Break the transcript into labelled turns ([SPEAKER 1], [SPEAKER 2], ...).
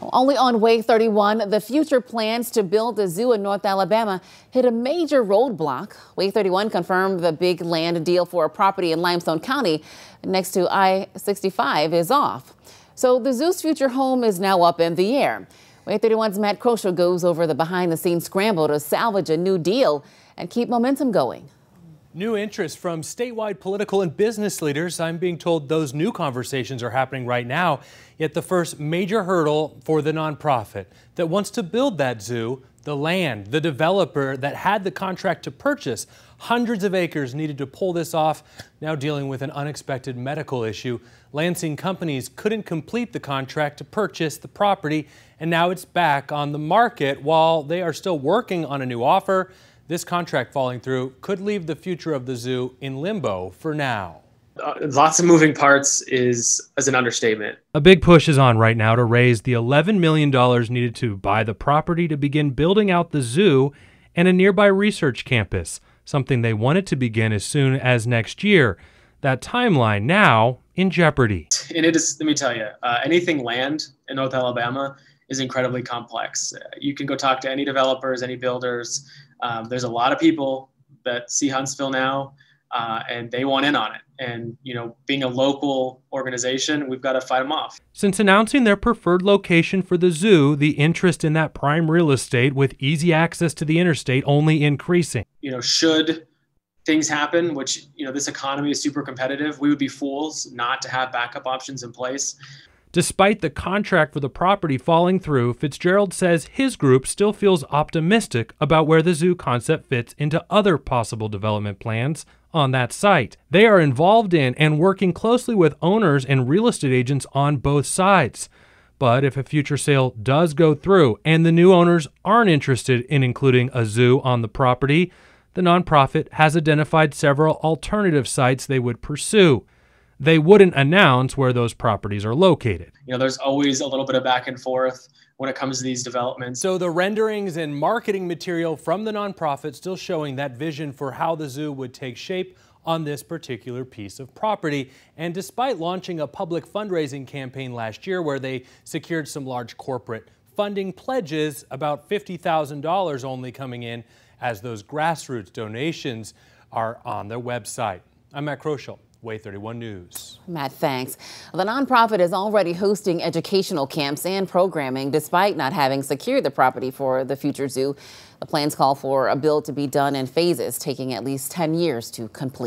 [SPEAKER 1] Only on WAAY 31, the future plans to build a zoo in North Alabama hit a major roadblock. WAAY 31 confirmed the big land deal for a property in Limestone County next to I-65 is off. So the zoo's future home is now up in the air. WAAY 31's Matt Kroschel goes over the behind-the-scenes scramble to salvage a new deal and keep momentum going.
[SPEAKER 2] New interest from statewide political and business leaders. I'm being told those new conversations are happening right now. Yet the first major hurdle for the nonprofit that wants to build that zoo, the land, the developer that had the contract to purchase hundreds of acres needed to pull this off, now dealing with an unexpected medical issue. Lansing companies couldn't complete the contract to purchase the property, and now it's back on the market while they are still working on a new offer. This contract falling through could leave the future of the zoo in limbo for now.
[SPEAKER 3] Uh, lots of moving parts is as an understatement.
[SPEAKER 2] A big push is on right now to raise the $11 million needed to buy the property to begin building out the zoo and a nearby research campus, something they wanted to begin as soon as next year. That timeline now in jeopardy.
[SPEAKER 3] And it is, let me tell you, uh, anything land in North Alabama is incredibly complex. Uh, you can go talk to any developers, any builders. Um, there's a lot of people that see Huntsville now, uh, and they want in on it. And you know, being a local organization, we've got to fight them off.
[SPEAKER 2] Since announcing their preferred location for the zoo, the interest in that prime real estate with easy access to the interstate only increasing.
[SPEAKER 3] You know, should things happen, which you know, this economy is super competitive, we would be fools not to have backup options in place.
[SPEAKER 2] Despite the contract for the property falling through, Fitzgerald says his group still feels optimistic about where the zoo concept fits into other possible development plans on that site. They are involved in and working closely with owners and real estate agents on both sides. But if a future sale does go through and the new owners aren't interested in including a zoo on the property, the nonprofit has identified several alternative sites they would pursue they wouldn't announce where those properties are located.
[SPEAKER 3] You know, there's always a little bit of back and forth when it comes to these developments.
[SPEAKER 2] So the renderings and marketing material from the nonprofit still showing that vision for how the zoo would take shape on this particular piece of property. And despite launching a public fundraising campaign last year where they secured some large corporate funding pledges, about $50,000 only coming in as those grassroots donations are on their website. I'm Matt Kroschel. WAAY 31 News.
[SPEAKER 1] Matt, thanks. The nonprofit is already hosting educational camps and programming despite not having secured the property for the future zoo. The plans call for a build to be done in phases, taking at least 10 years to complete.